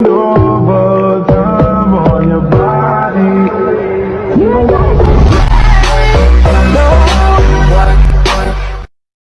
Overtime on your body.